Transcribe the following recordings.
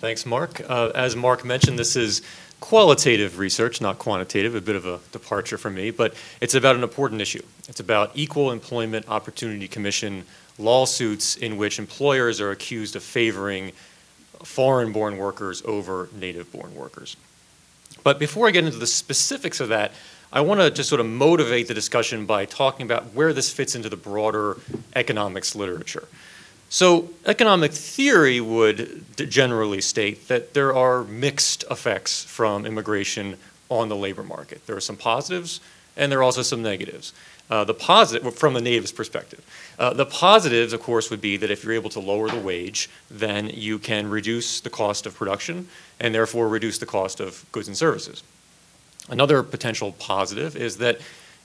Thanks, Mark. Uh, as Mark mentioned, this is qualitative research, not quantitative, a bit of a departure from me, but it's about an important issue. It's about Equal Employment Opportunity Commission lawsuits in which employers are accused of favoring foreign-born workers over native-born workers. But before I get into the specifics of that, I want to just sort of motivate the discussion by talking about where this fits into the broader economics literature. So economic theory would generally state that there are mixed effects from immigration on the labor market. There are some positives and there are also some negatives. Uh, the positive, from the native's perspective. Uh, the positives, of course, would be that if you're able to lower the wage, then you can reduce the cost of production and therefore reduce the cost of goods and services. Another potential positive is that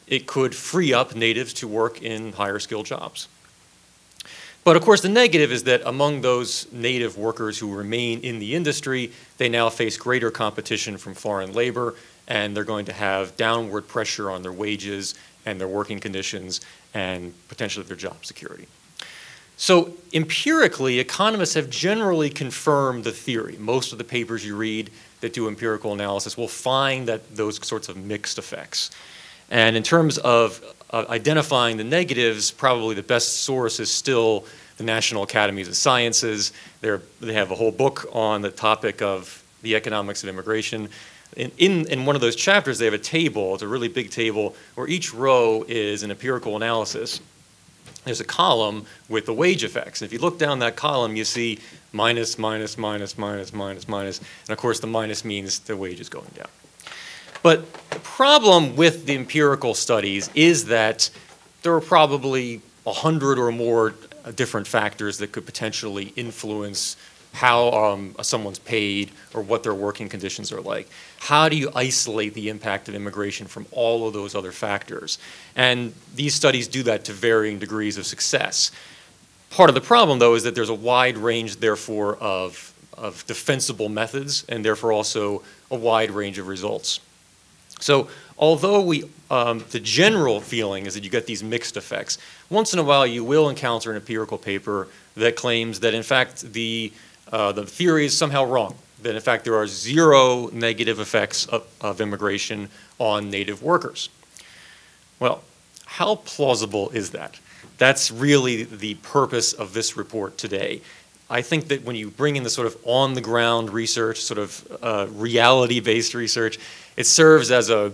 it could free up natives to work in higher skilled jobs. But of course, the negative is that among those native workers who remain in the industry, they now face greater competition from foreign labor, and they're going to have downward pressure on their wages and their working conditions and potentially their job security. So empirically, economists have generally confirmed the theory. Most of the papers you read that do empirical analysis will find that those sorts of mixed effects. And in terms of uh, identifying the negatives, probably the best source is still the National Academies of Sciences. They're, they have a whole book on the topic of the economics of immigration. In, in, in, one of those chapters, they have a table, it's a really big table, where each row is an empirical analysis. There's a column with the wage effects. And if you look down that column, you see minus, minus, minus, minus, minus, minus. And of course, the minus means the wage is going down. But the problem with the empirical studies is that there are probably 100 or more different factors that could potentially influence how um, someone's paid or what their working conditions are like. How do you isolate the impact of immigration from all of those other factors? And these studies do that to varying degrees of success. Part of the problem, though, is that there's a wide range, therefore, of, of defensible methods and therefore also a wide range of results. So although we, um, the general feeling is that you get these mixed effects, once in a while you will encounter an empirical paper that claims that in fact the, uh, the theory is somehow wrong, that in fact there are zero negative effects of, of immigration on native workers. Well, how plausible is that? That's really the purpose of this report today. I think that when you bring in the sort of on the ground research, sort of uh, reality based research, it serves as a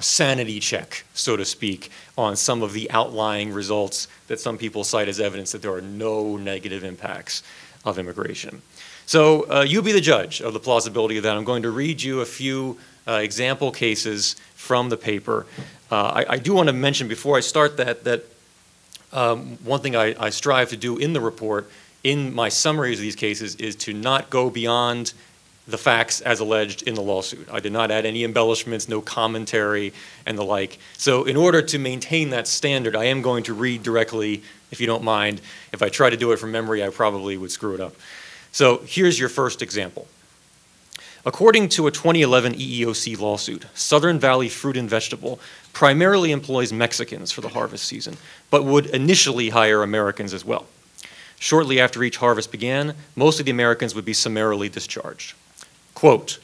sanity check, so to speak, on some of the outlying results that some people cite as evidence that there are no negative impacts of immigration. So uh, you be the judge of the plausibility of that. I'm going to read you a few uh, example cases from the paper. Uh, I, I, do want to mention before I start that that um, one thing I, I strive to do in the report in my summaries of these cases is to not go beyond the facts as alleged in the lawsuit. I did not add any embellishments, no commentary, and the like. So in order to maintain that standard, I am going to read directly, if you don't mind. If I try to do it from memory, I probably would screw it up. So here's your first example. According to a 2011 EEOC lawsuit, Southern Valley Fruit and Vegetable primarily employs Mexicans for the harvest season, but would initially hire Americans as well. Shortly after each harvest began, most of the Americans would be summarily discharged. Quote,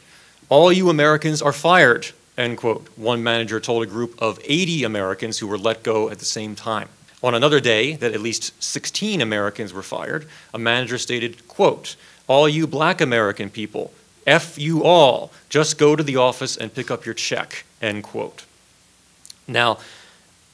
all you Americans are fired, end quote, one manager told a group of 80 Americans who were let go at the same time. On another day that at least 16 Americans were fired, a manager stated, quote, all you black American people, F you all, just go to the office and pick up your check, end quote. Now,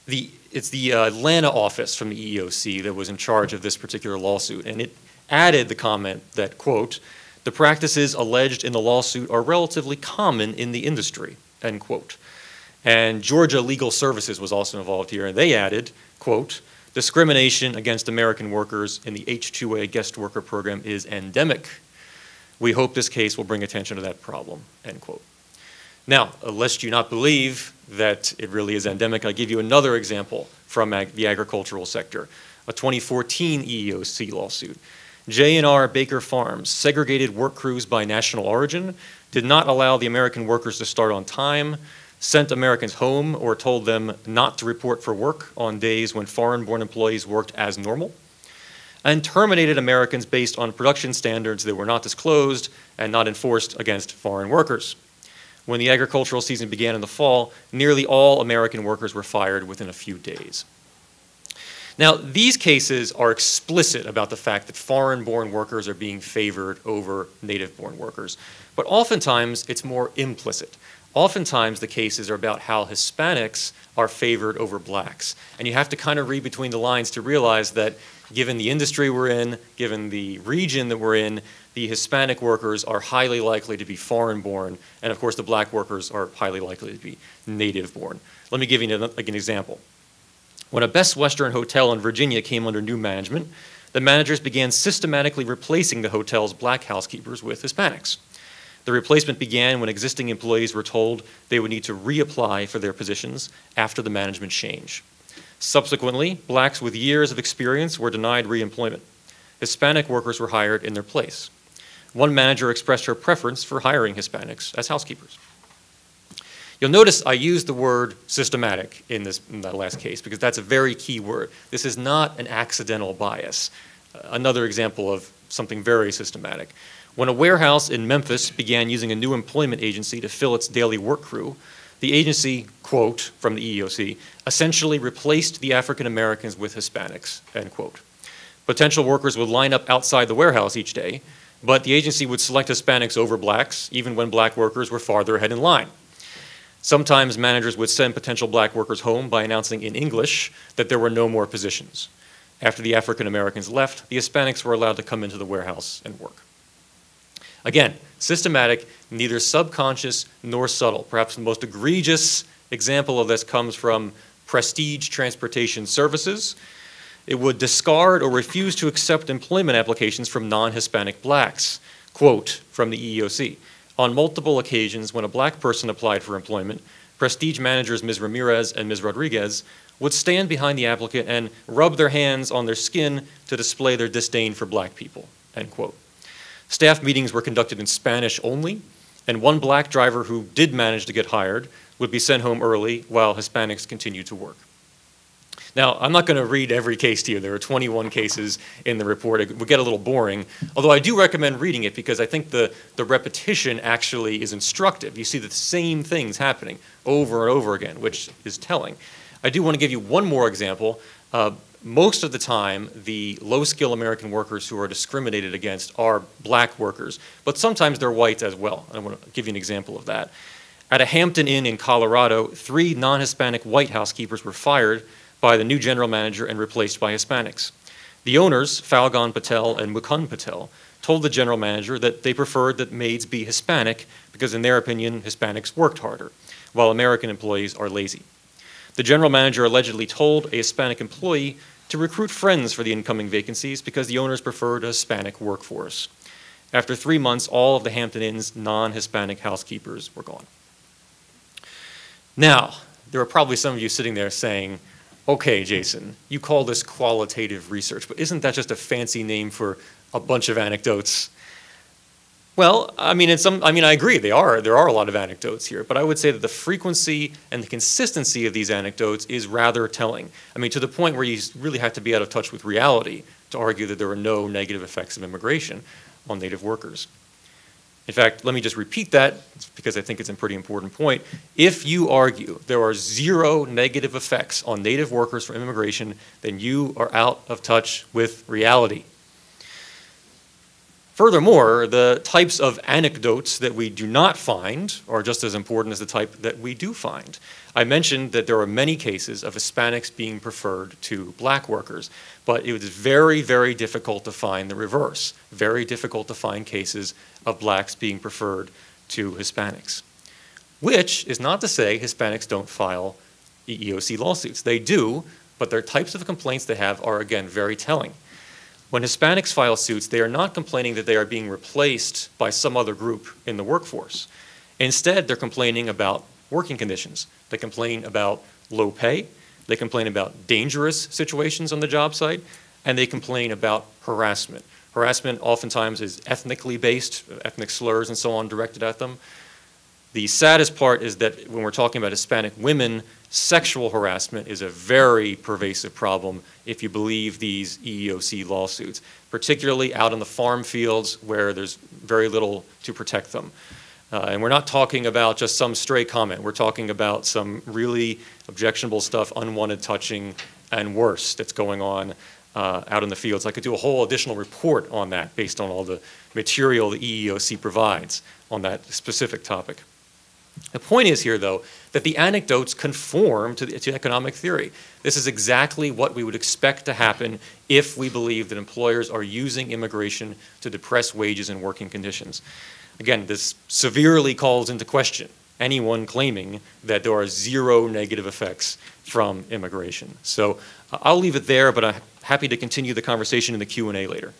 the it's the uh, Atlanta office from the EEOC that was in charge of this particular lawsuit, and it added the comment that, quote, the practices alleged in the lawsuit are relatively common in the industry, end quote. And Georgia Legal Services was also involved here, and they added, quote, discrimination against American workers in the H-2A guest worker program is endemic. We hope this case will bring attention to that problem, end quote. Now, lest you not believe that it really is endemic, I'll give you another example from ag the agricultural sector, a 2014 EEOC lawsuit. J&R Baker Farms segregated work crews by national origin, did not allow the American workers to start on time, sent Americans home or told them not to report for work on days when foreign-born employees worked as normal. and terminated Americans based on production standards that were not disclosed and not enforced against foreign workers. When the agricultural season began in the fall, nearly all American workers were fired within a few days. Now, these cases are explicit about the fact that foreign born workers are being favored over native born workers, but oftentimes it's more implicit. Oftentimes, the cases are about how Hispanics are favored over blacks. And you have to kind of read between the lines to realize that given the industry we're in, given the region that we're in, the Hispanic workers are highly likely to be foreign born, and of course, the black workers are highly likely to be native born. Let me give you an, like an example. When a Best Western hotel in Virginia came under new management, the managers began systematically replacing the hotel's black housekeepers with Hispanics. The replacement began when existing employees were told they would need to reapply for their positions after the management change. Subsequently, blacks with years of experience were denied reemployment. Hispanic workers were hired in their place. One manager expressed her preference for hiring Hispanics as housekeepers. You'll notice I used the word systematic in, this, in that last case because that's a very key word. This is not an accidental bias. Uh, another example of something very systematic. When a warehouse in Memphis began using a new employment agency to fill its daily work crew, the agency, quote, from the EEOC, essentially replaced the African Americans with Hispanics, end quote. Potential workers would line up outside the warehouse each day, but the agency would select Hispanics over blacks, even when black workers were farther ahead in line. Sometimes managers would send potential black workers home by announcing in English that there were no more positions. After the African Americans left, the Hispanics were allowed to come into the warehouse and work. Again, systematic, neither subconscious nor subtle. Perhaps the most egregious example of this comes from Prestige Transportation Services. It would discard or refuse to accept employment applications from non Hispanic blacks. Quote from the EEOC On multiple occasions, when a black person applied for employment, Prestige managers Ms. Ramirez and Ms. Rodriguez would stand behind the applicant and rub their hands on their skin to display their disdain for black people. End quote. Staff meetings were conducted in Spanish only, and one black driver who did manage to get hired would be sent home early while Hispanics continued to work. Now, I'm not going to read every case to you. There are 21 cases in the report. It would get a little boring, although I do recommend reading it because I think the, the repetition actually is instructive. You see the same things happening over and over again, which is telling. I do want to give you one more example. Uh, most of the time, the low skill American workers who are discriminated against are black workers, but sometimes they're white as well. I want to give you an example of that. At a Hampton Inn in Colorado, three non Hispanic white housekeepers were fired by the new general manager and replaced by Hispanics. The owners, Falgon Patel and Mukund Patel, told the general manager that they preferred that maids be Hispanic because, in their opinion, Hispanics worked harder, while American employees are lazy. The general manager allegedly told a Hispanic employee to recruit friends for the incoming vacancies because the owners preferred a Hispanic workforce. After three months, all of the Hampton Inn's non Hispanic housekeepers were gone. Now, there are probably some of you sitting there saying, okay, Jason, you call this qualitative research, but isn't that just a fancy name for a bunch of anecdotes? Well, I mean, in some, I mean, I agree. They are there are a lot of anecdotes here, but I would say that the frequency and the consistency of these anecdotes is rather telling. I mean, to the point where you really have to be out of touch with reality to argue that there are no negative effects of immigration on Native workers. In fact, let me just repeat that because I think it's a pretty important point. If you argue there are zero negative effects on Native workers from immigration, then you are out of touch with reality. Furthermore, the types of anecdotes that we do not find are just as important as the type that we do find. I mentioned that there are many cases of Hispanics being preferred to black workers, but it was very, very difficult to find the reverse. Very difficult to find cases of blacks being preferred to Hispanics. Which is not to say Hispanics don't file EEOC lawsuits. They do, but their types of complaints they have are, again, very telling. When Hispanics file suits, they are not complaining that they are being replaced by some other group in the workforce. Instead, they're complaining about working conditions. They complain about low pay, they complain about dangerous situations on the job site, and they complain about harassment. Harassment oftentimes is ethnically based, ethnic slurs and so on directed at them. The saddest part is that when we're talking about Hispanic women, sexual harassment is a very pervasive problem if you believe these EEOC lawsuits, particularly out in the farm fields where there's very little to protect them. Uh, and we're not talking about just some stray comment. We're talking about some really objectionable stuff, unwanted touching, and worse that's going on uh, out in the fields. I could do a whole additional report on that based on all the material the EEOC provides on that specific topic. The point is here, though, that the anecdotes conform to, the, to economic theory. This is exactly what we would expect to happen if we believe that employers are using immigration to depress wages and working conditions. Again, this severely calls into question anyone claiming that there are zero negative effects from immigration. So uh, I'll leave it there, but I'm happy to continue the conversation in the Q&A later.